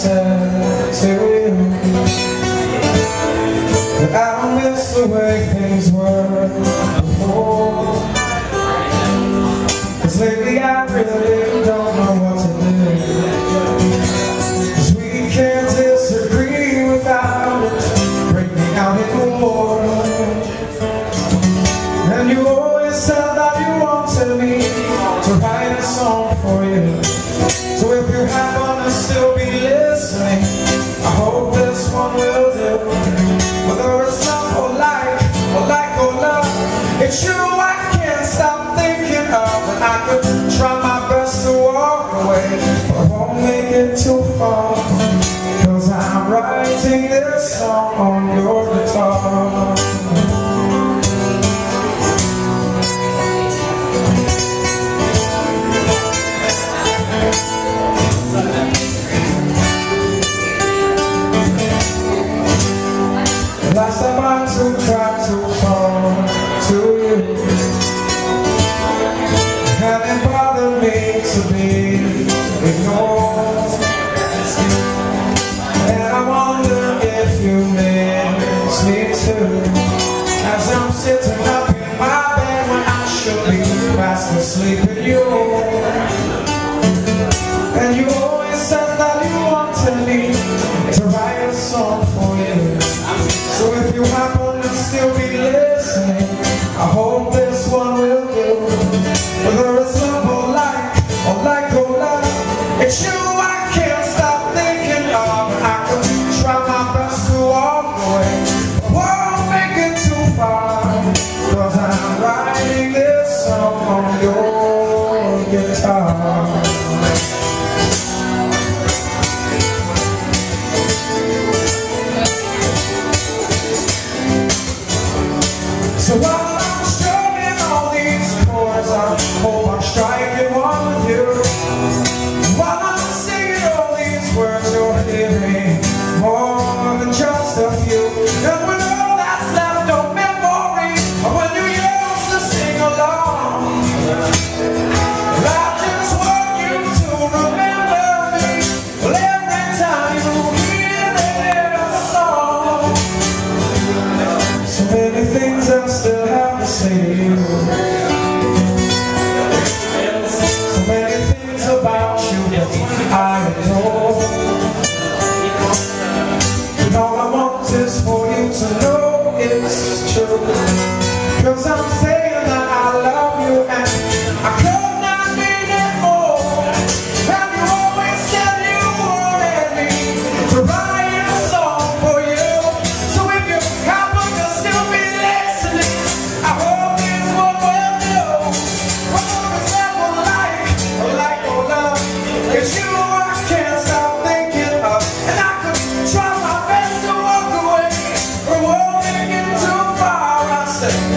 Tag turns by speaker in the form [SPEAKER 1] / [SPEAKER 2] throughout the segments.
[SPEAKER 1] to you. I miss the way things were lately I words As I'm sitting up in my bed when I should be fast asleep in you. And you always said that you wanted me to write a song for you. So if you happen to still be listening, I hope this one will do. But there is love or like, or like, or like, it's you. Cause I'm writing this song on your guitar. So why I am told all I want is for you to know it's true. Cause I'm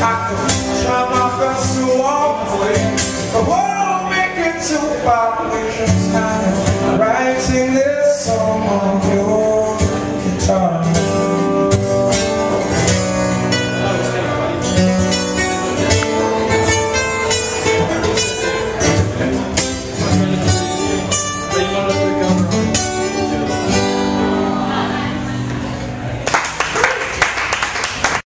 [SPEAKER 1] I could try my best to walk away